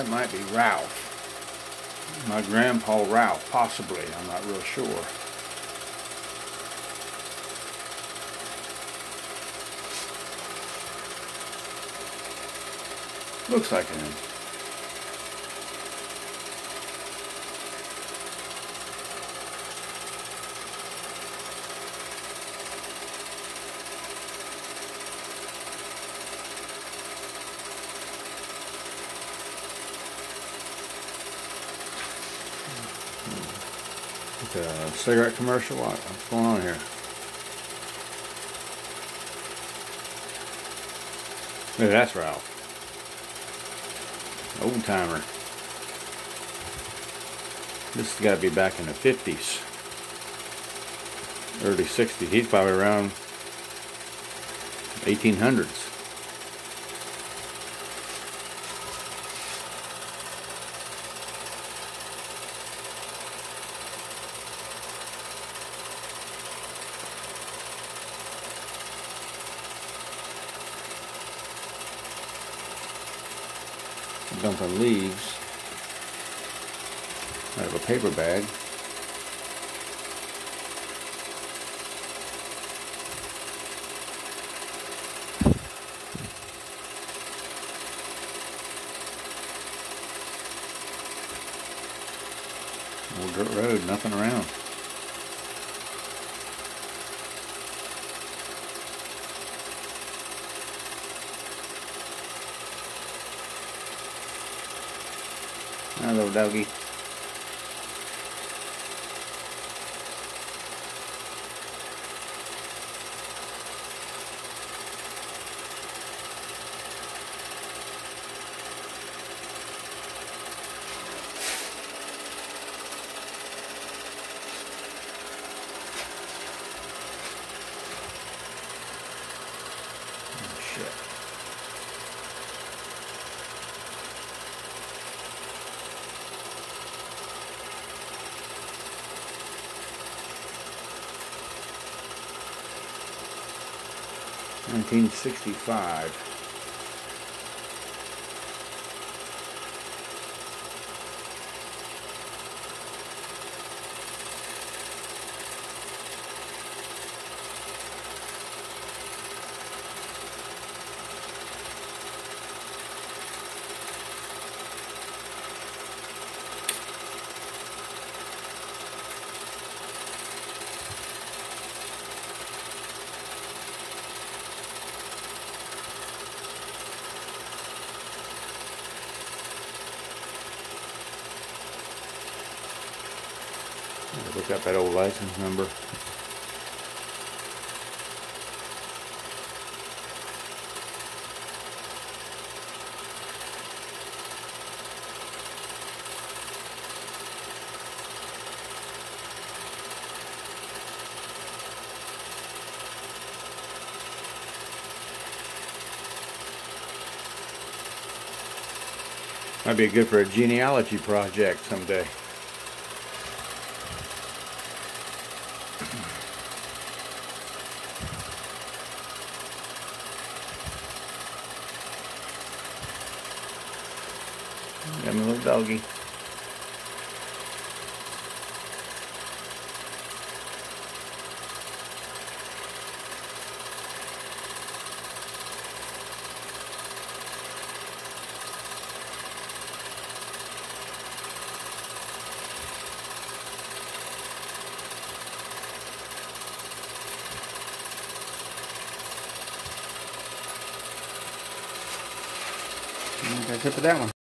That might be Ralph. My grandpa Ralph, possibly. I'm not real sure. Looks like him. Cigarette commercial. What's going on here? Maybe that's Ralph. Old timer. This has got to be back in the 50s. Early 60s. He's probably around 1800s. Dumping leaves out of a paper bag. Old dirt road, nothing around. Hello, doggy. 1965 Look up that old license number. Might be good for a genealogy project someday. Got my little doggy. That's it for that one.